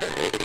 you